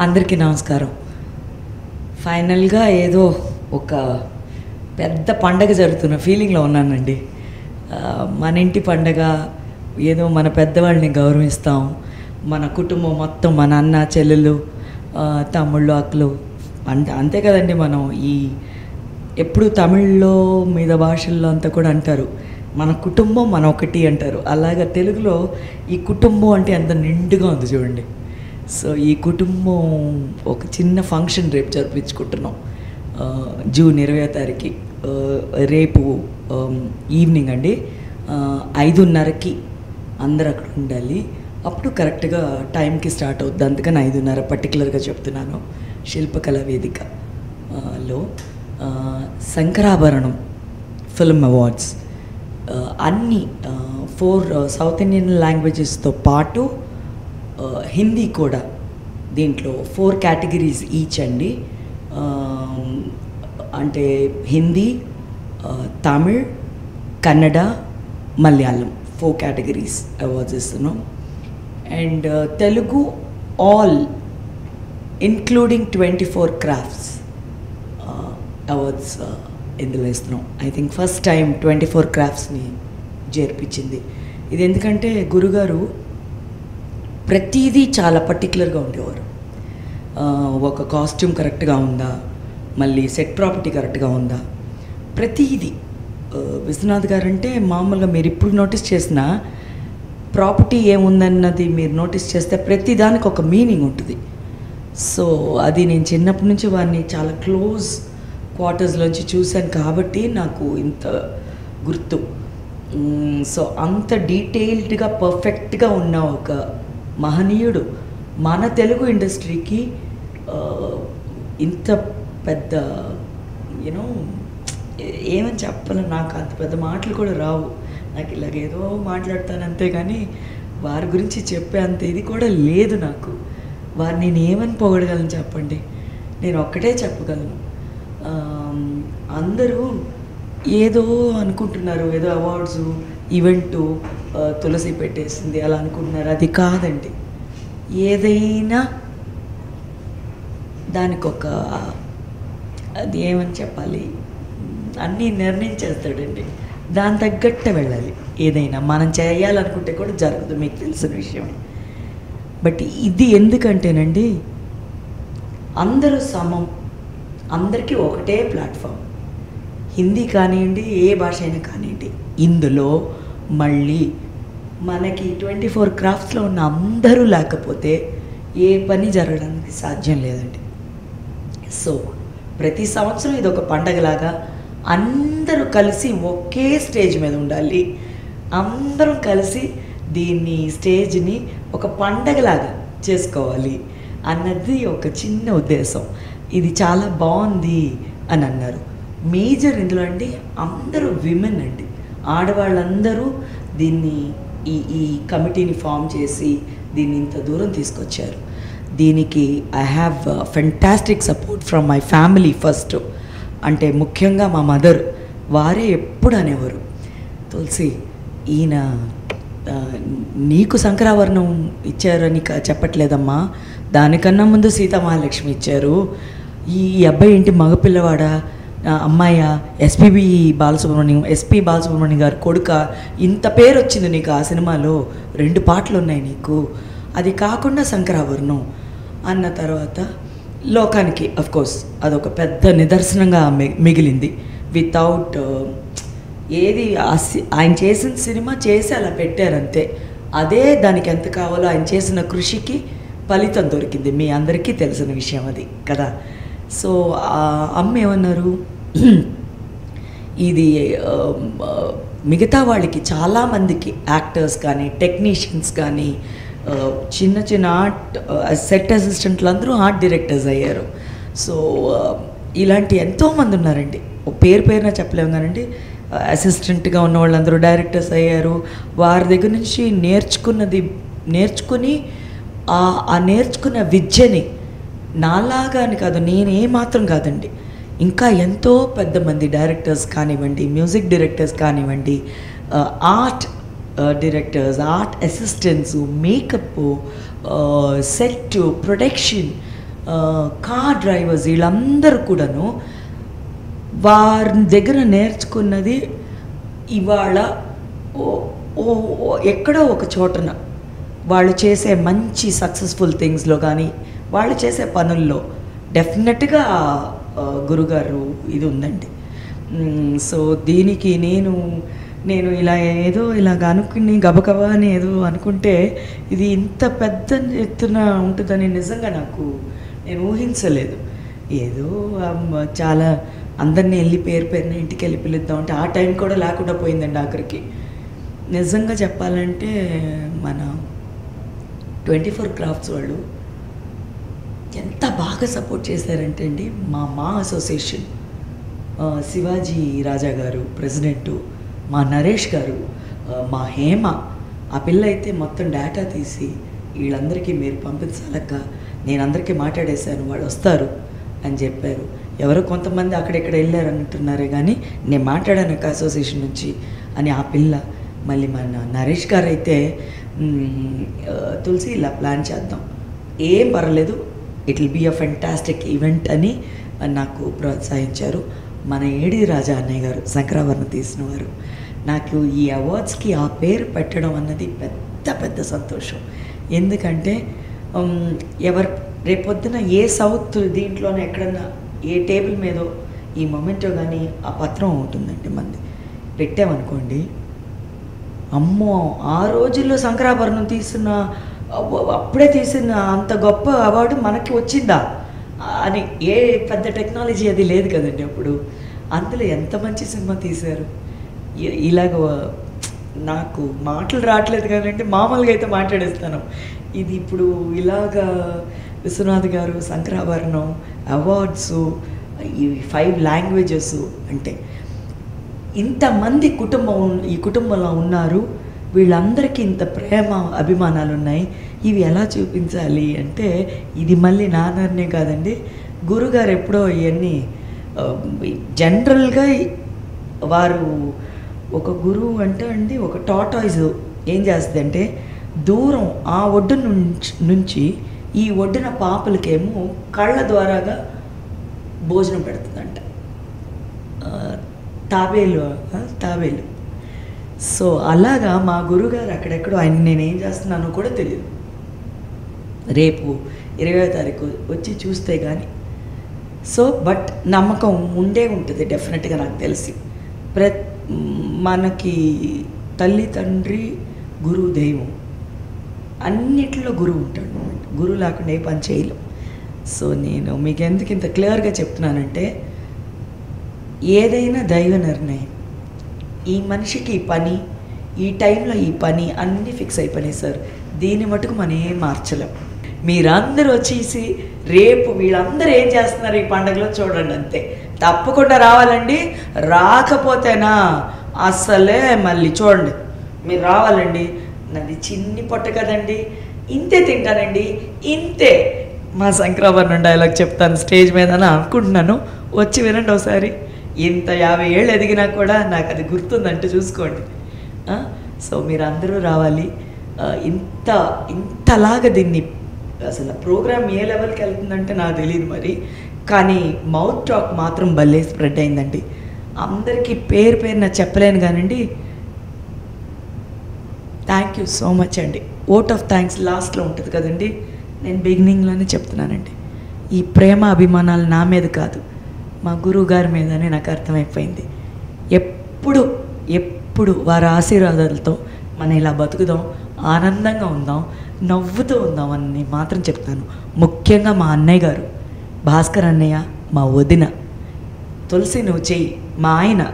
అందరికీ నమస్కారం. ఫైనల్గా ఏదో ఒక పెద్ద పండగ జరుగుతున్న ఫీలింగ్లో ఉన్నానండి. మన ఇంటి పండగ ఏదో మన పెద్దవాళ్ళని గౌరవిస్తాం. మన కుటుంబం మొత్తం మన అన్న చెల్లెలు తమ్ముళ్ళు అక్కలు. అంటే అంతే కదండి మనం ఈ ఎప్పుడు తమిళ్ళో మీద భాషల్లో అంతా కూడా అంటారు. మన కుటుంబం మన ఒకటి అంటారు. అలాగా తెలుగులో ఈ కుటుంబం అంటే ఎంత నిండుగా ఉంది చూడండి. సో ఈ కుటుంబం ఒక చిన్న ఫంక్షన్ రేపు జరిపించుకుంటున్నాం. జూన్ ఇరవై తారీఖు రేపు ఈవినింగ్ అండి. ఐదున్నరకి అందరు అక్కడ ఉండాలి. అప్పుడు కరెక్ట్గా టైంకి స్టార్ట్ అవుద్ది. అందుకని ఐదున్నర పర్టికులర్గా చెప్తున్నాను. శిల్పకళా వేదిక లో శంకరాభరణం ఫిల్మ్ అవార్డ్స్ అన్ని ఫోర్ సౌత్ ఇండియన్ లాంగ్వేజెస్తో పాటు హిందీ కూడా దీంట్లో ఫోర్ కేటగిరీస్ ఈచ్ అండి. అంటే Hindi Tamil Kannada Malayalam four categories awards ఇస్తున్నాం and Telugu all including twenty four crafts awards ఇందులో ఇస్తున్నాం I think first time twenty four క్రాఫ్ట్స్ని చేర్పించింది. ఇది ఎందుకంటే గురుగారు ప్రతిదీ చాలా పర్టికులర్గా ఉండేవారు. ఒక కాస్ట్యూమ్ కరెక్ట్గా ఉందా? మళ్ళీ సెట్ ప్రాపర్టీ కరెక్ట్గా ఉందా? ప్రతిదీ. విశ్వనాథ్ గారు అంటే మామూలుగా మీరు ఇప్పుడు నోటీస్ చేసిన ప్రాపర్టీ ఏముందన్నది మీరు నోటీస్ చేస్తే ప్రతి దానికి ఒక మీనింగ్ ఉంటుంది. సో అది నేను చిన్నప్పటి నుంచి వారిని చాలా క్లోజ్ క్వార్టర్స్లోంచి చూశాను కాబట్టి నాకు ఇంత గుర్తు. సో అంత డీటెయిల్డ్గా పర్ఫెక్ట్గా ఉన్న ఒక మహనీయుడు. మన తెలుగు ఇండస్ట్రీకి ఇంత పెద్ద యూనో ఏమని చెప్పాలి. నాకు అంత పెద్ద మాటలు కూడా రావు. నాకు ఇలాగేదో మాట్లాడతాను అంతే కానీ వారి గురించి చెప్పే అంత ఇది కూడా లేదు నాకు. వారు నేను ఏమని పొగడగలను చెప్పండి? నేను ఒక్కటే చెప్పగలను. అందరూ ఏదో అనుకుంటున్నారు. ఏదో అవార్డ్స్ ఈవెంటు తులసి పెట్టేసింది. అలా అనుకుంటున్నారు. అది కాదండి. ఏదైనా దానికి ఒక అది ఏమని చెప్పాలి? అన్నీ నిర్ణయించేస్తాడండి. దాని తగ్గట్ట వెళ్ళాలి. ఏదైనా మనం చేయాలనుకుంటే కూడా జరగదు. మీకు తెలిసిన విషయమే. బట్ ఇది ఎందుకంటేనండి అందరూ సమం అందరికీ ఒకటే ప్లాట్ఫామ్. హిందీ కానివ్వండి ఏ భాష అయినా కానివ్వండి ఇందులో మళ్ళీ మనకి ట్వంటీ ఫోర్ క్రాఫ్ట్స్లో ఉన్న అందరూ లేకపోతే ఏ పని జరగడానికి సాధ్యం లేదండి. సో ప్రతి సంవత్సరం ఇది ఒక పండగలాగా అందరూ కలిసి ఒకే స్టేజ్ మీద ఉండాలి. అందరం కలిసి దీన్ని స్టేజ్ని ఒక పండగలాగా చేసుకోవాలి అన్నది ఒక చిన్న ఉద్దేశం. ఇది చాలా బాగుంది అని అన్నారు. మేజర్ ఇందులో అండి అందరూ విమెన్ అండి. ఆడవాళ్ళందరూ దీన్ని ఈ ఈ కమిటీని ఫామ్ చేసి దీన్ని ఇంత దూరం తీసుకొచ్చారు. దీనికి I have fantastic support from my family first అంటే ముఖ్యంగా మా మదర్ వారే ఎప్పుడు అనేవారు. తులసి ఈయన నీకు శంకరాభరణం ఇచ్చారని క- చెప్పట్లేదమ్మా. దానికన్నా ముందు సీతామహాలక్ష్మి ఇచ్చారు. ఈ అబ్బాయి ఏంటి మగపిల్లవాడా? అమ్మాయ ఎస్పిబి బాలసుబ్రహ్మణ్యం ఎస్పి బాలసుబ్రహ్మణ్యం గారు కొడుక ఇంత పేరు వచ్చింది నీకు ఆ సినిమాలో? రెండు పాటలు ఉన్నాయి నీకు. అది కాకుండా శంకరాభరణం. అన్న తర్వాత లోకానికి కోర్స్ అదొక పెద్ద నిదర్శనంగా మిగిలింది. వితౌట్ ఏది ఆ సి- ఆయన చేసిన సినిమా చేసి అలా పెట్టారంతే. అదే దానికి ఎంత కావాలో ఆయన చేసిన కృషికి ఫలితం దొరికింది. మీ అందరికీ తెలిసిన విషయం అది కదా? సో అమ్మ ఏమన్నారు? ఇది మిగతా వాళ్ళకి చాలామందికి యాక్టర్స్ కానీ టెక్నీషియన్స్ కానీ చిన్న చిన్న ఆర్ట్ సెట్ అసిస్టెంట్లు అందరూ ఆర్ట్ డైరెక్టర్స్ అయ్యారు. సో ఇలాంటి ఎంతోమంది ఉన్నారండి. ఓ పేరు పేరున చెప్పలేము కానండి. అసిస్టెంట్గా ఉన్న వాళ్ళందరూ డైరెక్టర్స్ అయ్యారు. వారి దగ్గర నుంచి నేర్చుకున్నది నేర్చుకుని ఆ నేర్చుకున్న విద్యని నాలాగా అని కాదు నేనే మాత్రం కాదండి. ఇంకా ఎంతో పెద్ద మంది డైరెక్టర్స్ కానివ్వండి మ్యూజిక్ డైరెక్టర్స్ కానివ్వండి art directors art assistants makeup set protection car drivers వీళ్ళందరూ కూడాను వారి దగ్గర నేర్చుకున్నది ఇవాళ ఓ- ఎక్కడో ఒక చోటన వాళ్ళు చేసే మంచి సక్సెస్ఫుల్ థింగ్స్లో కానీ వాళ్ళు చేసే పనుల్లో డెఫినెట్గా గురుగారు ఇది ఉందండి. సో దీనికి నేను నేను ఇలా ఏదో ఇలాగ అనుకుని గబగబా అని ఏదో అనుకుంటే ఇది ఇంత పెద్ద ఎత్తున ఉంటుందని నిజంగా నాకు నేను ఊహించలేదు. ఏదో చాలా అందరినీ వెళ్ళి పేరు పేరున ఇంటికి వెళ్ళి పిలుద్దాం అంటే ఆ టైం కూడా లేకుండా పోయిందండి ఆఖరికి. నిజంగా చెప్పాలంటే మన ట్వంటీ ఫోర్ క్రాఫ్ట్స్ వాళ్ళు ఎంత బాగా సపోర్ట్ చేశారంటే అండి మా మా అసోసియేషన్. శివాజీ రాజా గారు ప్రెసిడెంటు మా నరేష్ గారు మా హేమ ఆ పిల్ల అయితే మొత్తం డేటా తీసి వీళ్ళందరికీ మీరు పంపించాలక్క నేను అందరికీ మాట్లాడేశాను వాళ్ళు వస్తారు అని చెప్పారు. ఎవరో కొంతమంది అక్కడెక్కడ వెళ్ళారు అంటున్నారే కానీ నేను మాట్లాడాను అక్క అసోసియేషన్ నుంచి అని ఆ పిల్ల మళ్ళీ మన నరేష్ గారు అయితే తులసి ఇలా ప్లాన్ చేద్దాం. ఏం పర్లేదు it will be a fantastic event అని నాకు ప్రోత్సహించారు. మన ఏడి రాజా అన్నయ్య గారు శంకరాభరణం తీసినవారు. నాకు ఈ అవార్డ్స్కి ఆ పేరు పెట్టడం అన్నది పెద్ద పెద్ద సంతోషం. ఎందుకంటే ఎవరు రేపొద్దున ఏ సౌత్ దీంట్లోనే ఎక్కడన్నా ఏ టేబుల్ మీదో ఈ మొమెంటో కానీ ఆ పత్రం ఉంటుందండి మంది పెట్టామనుకోండి అమ్మో ఆ రోజుల్లో శంకరాభరణం తీసిన అప్పుడే తీసిన అంత గొప్ప అవార్డు మనకి వచ్చిందా? అని ఏ పెద్ద టెక్నాలజీ అది లేదు కదండి అప్పుడు. అందులో ఎంత మంచి సినిమా తీశారు? ఇలాగ నాకు మాటలు రావట్లేదు కదండి మామూలుగా అయితే మాట్లాడేస్తాను. ఇది ఇప్పుడు ఇలాగా విశ్వనాథ్ గారు శంకరాభరణం అవార్డ్స్ ఈ ఫైవ్ లాంగ్వేజెస్ అంటే ఇంతమంది కుటుంబం ఈ కుటుంబంలో ఉన్నారు. వీళ్ళందరికీ ఇంత ప్రేమ అభిమానాలు ఉన్నాయి ఇవి ఎలా చూపించాలి అంటే ఇది మళ్ళీ నా నిర్ణయం కాదండి. గురుగారు ఎప్పుడో ఇవన్నీ జనరల్గా వారు ఒక గురువు అంటే అండి ఒక టాటాయిస్ ఏం చేస్తుంది అంటే దూరం ఆ ఒడ్డు నుంచి నుంచి ఈ ఒడ్డున పాపలకేమో కళ్ళ ద్వారాగా భోజనం పెడుతుందంట. తాబేలు తాబేలు. సో అలాగా మా గురుగారు అక్కడెక్కడో ఆయన నేను ఏం చేస్తున్నానో కూడా తెలియదు రేపు ఇరవై తారీఖు వచ్చి చూస్తే కానీ సో బట్ నమ్మకం ఉండే ఉంటుంది డెఫినెట్గా నాకు తెలిసి. ప్ర మనకి తల్లి తండ్రి గురువు దైవం అన్నిట్లో గురువు ఉంటాడు. గురువు లేకుండా ఏ పని చేయలేం. సో నేను మీకు ఎందుకు ఇంత క్లియర్గా చెప్తున్నానంటే ఏదైనా దైవ నిర్ణయం. ఈ మనిషికి ఈ పని ఈ టైంలో ఈ పని అన్నీ ఫిక్స్ అయిపోయినాయి సార్. దీన్ని మటుకు మనం ఏం మార్చలేం. మీరందరూ వచ్చేసి రేపు వీళ్ళందరూ ఏం చేస్తున్నారు ఈ పండగలో చూడండి అంతే. తప్పకుండా రావాలండి. రాకపోతేనా అస్సలే మళ్ళీ చూడండి. మీరు రావాలండి. నాది చిన్ని పొట్ట కదండి. ఇంతే తింటానండి. ఇంతే. మా శంకరాభరణం డైలాగ్ చెప్తాను స్టేజ్ మీద అని అనుకుంటున్నాను. వచ్చి వినండి ఒకసారి. ఇంత యాభై ఏళ్ళు ఎదిగినా కూడా నాకు అది గుర్తుందంటే చూసుకోండి. సో మీరు అందరూ రావాలి ఇంత ఇంతలాగా దీన్ని అసలు ప్రోగ్రామ్ ఏ లెవెల్కి వెళ్తుందంటే నాకు తెలియదు మరి. కానీ మౌత్ టాక్ మాత్రం భలే స్ప్రెడ్ అయిందండి. అందరికీ పేరు పేరు నాకు చెప్పలేను కానండి. థ్యాంక్ యూ సో మచ్ అండి. ఓట్ ఆఫ్ థ్యాంక్స్ లాస్ట్లో ఉంటుంది కదండి. నేను బిగినింగ్లోనే చెప్తున్నానండి. ఈ ప్రేమ అభిమానాలు నా మీద కాదు. మా గురువు గారి మీదనే నాకు అర్థమైపోయింది. ఎప్పుడు ఎప్పుడు వారి ఆశీర్వాదాలతో మనం ఇలా బతుకుదాం ఆనందంగా ఉందాం నవ్వుతూ ఉందాం అని మాత్రం చెప్తాను. ముఖ్యంగా మా అన్నయ్య గారు భాస్కర్ అన్నయ్య మా వదిన. తులసి నువ్వు చెయ్యి మా ఆయన.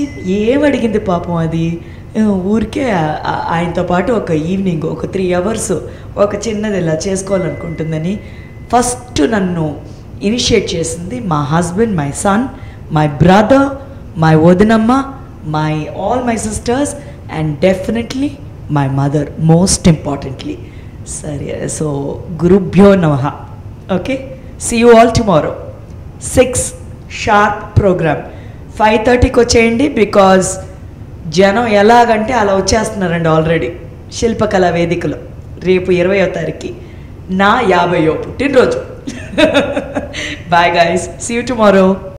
చి- ఏమడిగింది పాపం అది? ఊరికే ఆయనతో పాటు ఒక ఈవినింగ్ ఒక త్రీ అవర్స్ ఒక చిన్నది ఇలా చేసుకోవాలనుకుంటుందని ఫస్ట్ నన్ను ఇనిషియేట్ చేసింది మా husband my son my brother my వదినమ్మ my all my sisters and definitely my mother most importantly సరే సో గురుభ్యో నమ. Okay see you all tomorrow six sharp program five థర్టీకి వచ్చేయండి బికాజ్ జనం ఎలాగంటే అలా వచ్చేస్తున్నారండి ఆల్రెడీ శిల్పకళా వేదికలో. రేపు ఇరవయో తారీఖు. నా యాభయో పుట్టినరోజు. Bye guys see you tomorrow